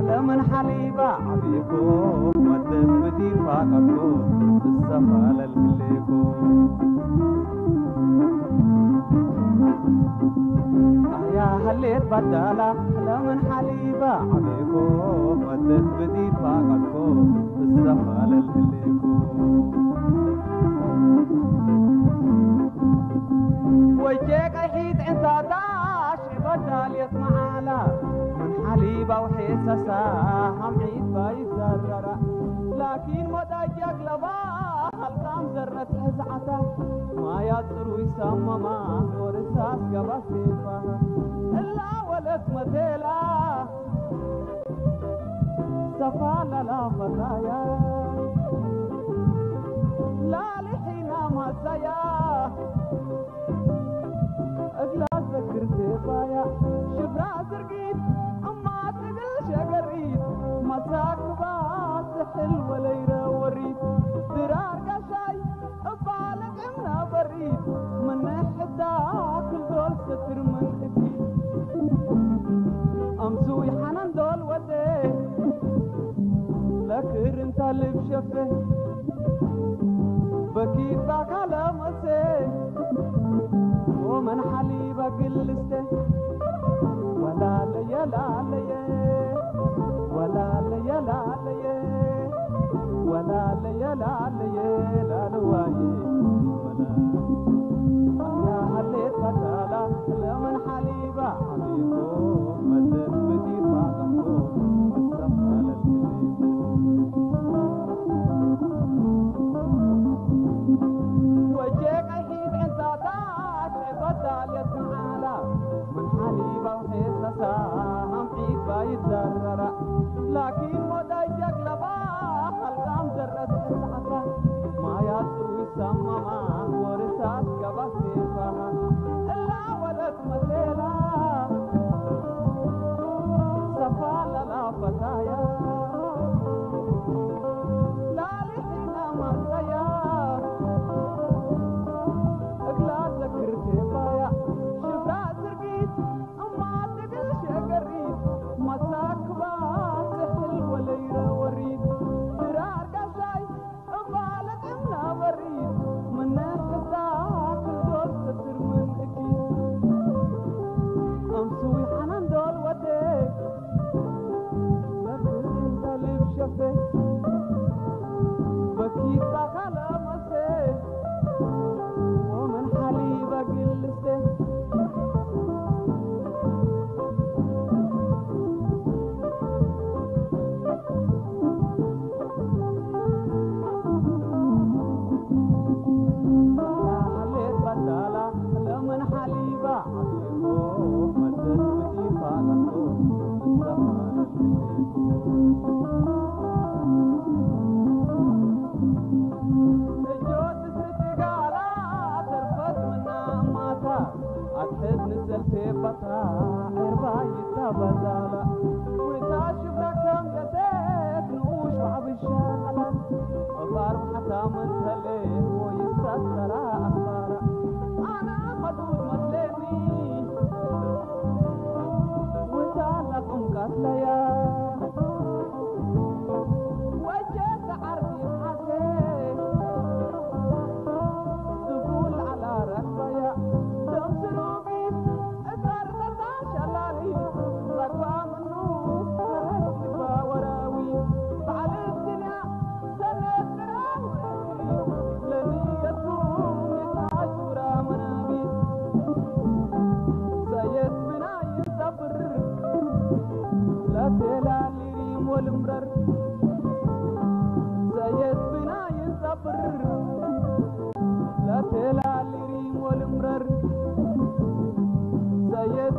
لمن حليبة عبيكم وتبدي فاقكم بالسفالة لليكم يا هليت لمن حليبة عليكم تداش بدل يسمع له. من حليبة وحسسة عيد بيزرر لكن مضيق لباه القام زرت هزعته ما يقدر ويسممه ورصاص قبسيفه إلا ولد مديلة. صفى لا فتايا. لا لحين ما سياه فاكر انت اللي بشفه بكيفك على مسيح ومن حليبك اللسته ولا ليا لا ليا ولا ليا لا ليا ولا ليا لا ليا guitarra. حتى من ثليت تلال ريم والمرر. زيت